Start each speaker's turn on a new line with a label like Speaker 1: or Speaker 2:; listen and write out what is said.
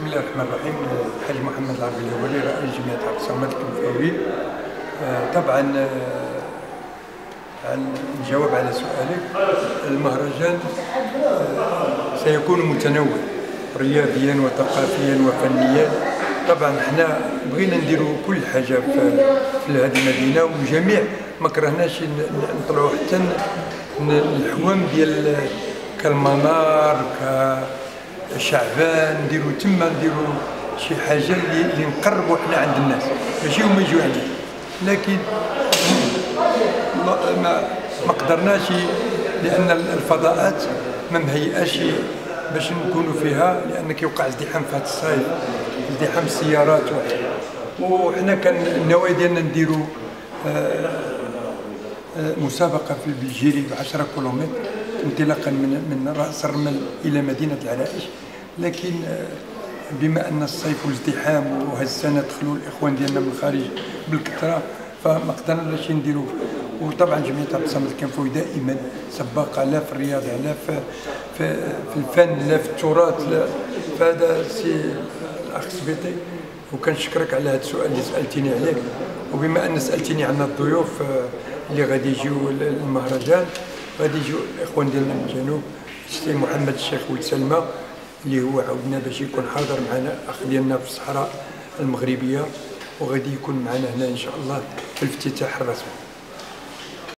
Speaker 1: بسم الله الرحمن الرحيم. الحاج محمد العربي الهواري رئيس جمعية عبد الصمد الكنفاوي آه، طبعا آه، نجاوب على سؤالك. المهرجان آه، سيكون متنوع رياضيا وثقافيا وفنيا. طبعا إحنا بغينا نديروا كل حاجة في هذه المدينة وجميع ما كرهناش نطلعوا حتى الحوام ديال كالمنار كشعبان نديروا تما نديروا شي حاجة اللي, نقربوا حنا عند الناس. ماشي هما يجوا عندنا لكن ما ما قدرناش لأن الفضاءات ما مهيئاش باش نكونوا فيها لأن كيوقع ازدحام في هذا الصيف ازدحام السيارات وحنا كان النوايا ديالنا نديروا آه، آه، مسابقة في الجيري ب 10 كيلومتر. انطلاقا من من رأس الرمل إلى مدينة العرائش. لكن آه، بما أن الصيف والازدحام وهذه السنة دخلوا الإخوان ديالنا من الخارج بالكثرة فما قدرناش نديروا وطبعا جمعية عبد الصمد الكنفوي دائما سباقه لا في الرياضه لا في في, في الفن لا في التراث لا. فهذا سي الأخ سبيطي وكنشكرك على هذا السؤال اللي سألتيني عليه وبما أن سألتيني عن الضيوف آه، اللي غادي يجيو المهرجان غادي يجيو الإخوان ديالنا من الجنوب السي محمد الشيخ ولد سلمى اللي هو عاودنا باش يكون حاضر معنا أخ ديالنا في الصحراء المغربية وغادي يكون معنا هنا إن شاء الله في الافتتاح الرسمي.